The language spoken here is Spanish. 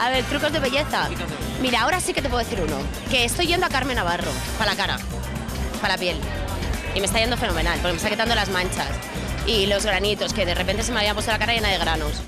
A ver, trucos de belleza. Mira, ahora sí que te puedo decir uno. Que estoy yendo a Carmen Navarro, para la cara, para la piel. Y me está yendo fenomenal, porque me está quitando las manchas y los granitos, que de repente se me habían puesto la cara llena de granos.